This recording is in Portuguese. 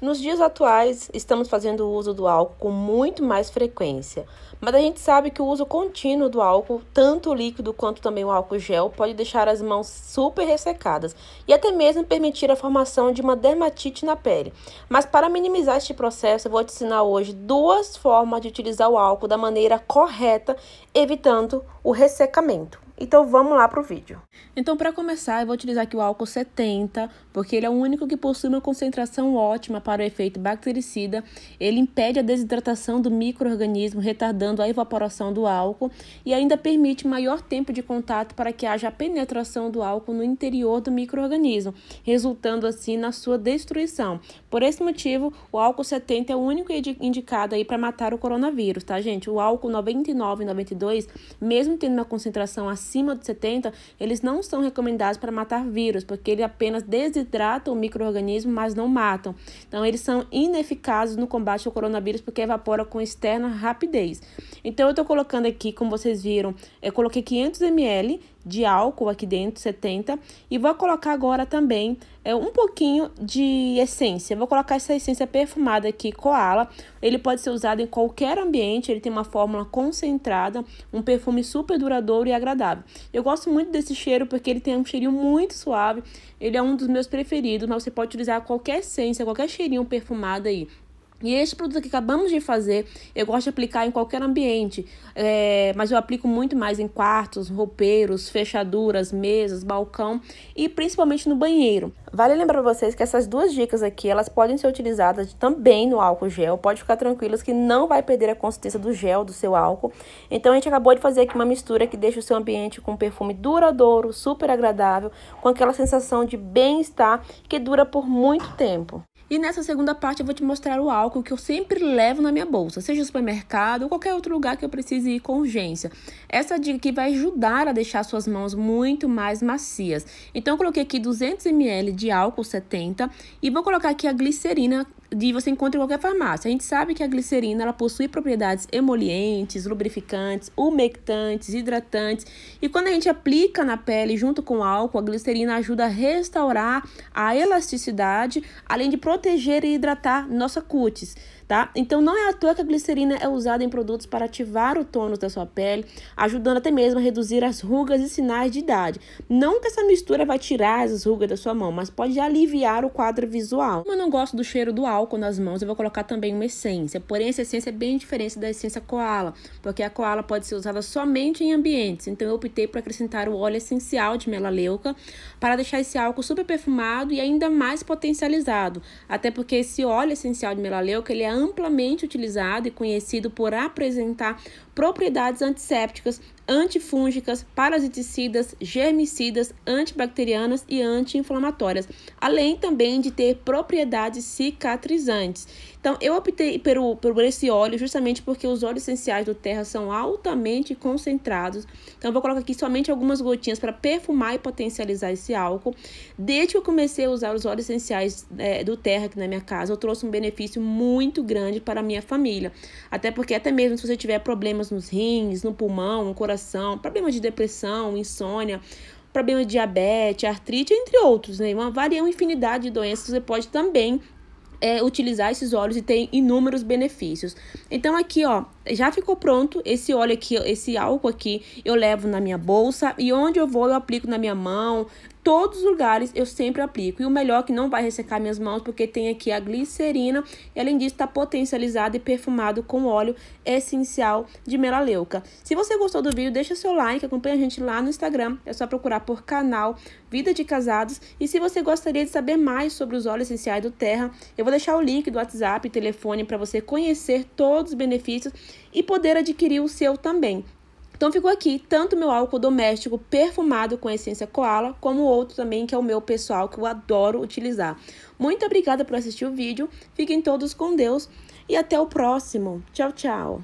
Nos dias atuais, estamos fazendo o uso do álcool com muito mais frequência, mas a gente sabe que o uso contínuo do álcool, tanto o líquido quanto também o álcool gel, pode deixar as mãos super ressecadas e até mesmo permitir a formação de uma dermatite na pele. Mas para minimizar este processo, eu vou te ensinar hoje duas formas de utilizar o álcool da maneira correta, evitando o ressecamento. Então vamos lá para o vídeo. Então para começar eu vou utilizar aqui o álcool 70, porque ele é o único que possui uma concentração ótima para o efeito bactericida. Ele impede a desidratação do microorganismo, retardando a evaporação do álcool e ainda permite maior tempo de contato para que haja a penetração do álcool no interior do microorganismo, resultando assim na sua destruição. Por esse motivo, o álcool 70 é o único indicado aí para matar o coronavírus, tá, gente? O álcool 99 e 92, mesmo tendo uma concentração acima acima de 70, eles não são recomendados para matar vírus, porque ele apenas desidratam o microorganismo, mas não matam. Então, eles são ineficazes no combate ao coronavírus porque evapora com externa rapidez. Então, eu estou colocando aqui, como vocês viram, eu coloquei 500 ml de álcool aqui dentro, 70, e vou colocar agora também é, um pouquinho de essência. Vou colocar essa essência perfumada aqui, Koala. Ele pode ser usado em qualquer ambiente, ele tem uma fórmula concentrada, um perfume super duradouro e agradável. Eu gosto muito desse cheiro porque ele tem um cheirinho muito suave, ele é um dos meus preferidos, mas você pode utilizar qualquer essência, qualquer cheirinho perfumado aí. E este produto que acabamos de fazer, eu gosto de aplicar em qualquer ambiente, é, mas eu aplico muito mais em quartos, roupeiros, fechaduras, mesas, balcão e principalmente no banheiro. Vale lembrar vocês que essas duas dicas aqui, elas podem ser utilizadas também no álcool gel. Pode ficar tranquilos que não vai perder a consistência do gel do seu álcool. Então a gente acabou de fazer aqui uma mistura que deixa o seu ambiente com um perfume duradouro, super agradável, com aquela sensação de bem-estar que dura por muito tempo. E nessa segunda parte eu vou te mostrar o álcool que eu sempre levo na minha bolsa, seja no supermercado ou qualquer outro lugar que eu precise ir com urgência. Essa dica aqui vai ajudar a deixar suas mãos muito mais macias. Então eu coloquei aqui 200 ml de álcool 70 e vou colocar aqui a glicerina de você encontra em qualquer farmácia. A gente sabe que a glicerina ela possui propriedades emolientes, lubrificantes, umectantes, hidratantes. E quando a gente aplica na pele junto com álcool, a glicerina ajuda a restaurar a elasticidade, além de proteger e hidratar nossa cutis tá? Então não é à toa que a glicerina é usada em produtos para ativar o tônus da sua pele, ajudando até mesmo a reduzir as rugas e sinais de idade. Não que essa mistura vai tirar as rugas da sua mão, mas pode aliviar o quadro visual. Como eu não gosto do cheiro do álcool nas mãos, eu vou colocar também uma essência. Porém, essa essência é bem diferente da essência koala, porque a koala pode ser usada somente em ambientes. Então eu optei por acrescentar o óleo essencial de melaleuca para deixar esse álcool super perfumado e ainda mais potencializado. Até porque esse óleo essencial de melaleuca, ele é amplamente utilizado e conhecido por apresentar propriedades antissépticas, antifúngicas, parasiticidas, germicidas, antibacterianas e anti-inflamatórias, além também de ter propriedades cicatrizantes. Então, eu optei por, por esse óleo justamente porque os óleos essenciais do Terra são altamente concentrados. Então, eu vou colocar aqui somente algumas gotinhas para perfumar e potencializar esse álcool. Desde que eu comecei a usar os óleos essenciais é, do Terra aqui na minha casa, eu trouxe um benefício muito grande para a minha família. Até porque, até mesmo se você tiver problemas nos rins, no pulmão, no coração, problemas de depressão, insônia, problemas de diabetes, artrite, entre outros, né? Uma varia uma infinidade de doenças, você pode também é, utilizar esses óleos e tem inúmeros benefícios. Então aqui, ó, já ficou pronto esse óleo aqui, esse álcool aqui, eu levo na minha bolsa e onde eu vou eu aplico na minha mão, todos os lugares eu sempre aplico. E o melhor é que não vai ressecar minhas mãos, porque tem aqui a glicerina. E além disso, está potencializado e perfumado com óleo essencial de melaleuca. Se você gostou do vídeo, deixa seu like, acompanha a gente lá no Instagram. É só procurar por canal Vida de Casados. E se você gostaria de saber mais sobre os óleos essenciais do Terra, eu vou deixar o link do WhatsApp e telefone para você conhecer todos os benefícios e poder adquirir o seu também. Então ficou aqui tanto meu álcool doméstico perfumado com essência koala, como outro também que é o meu pessoal que eu adoro utilizar. Muito obrigada por assistir o vídeo, fiquem todos com Deus e até o próximo. Tchau, tchau!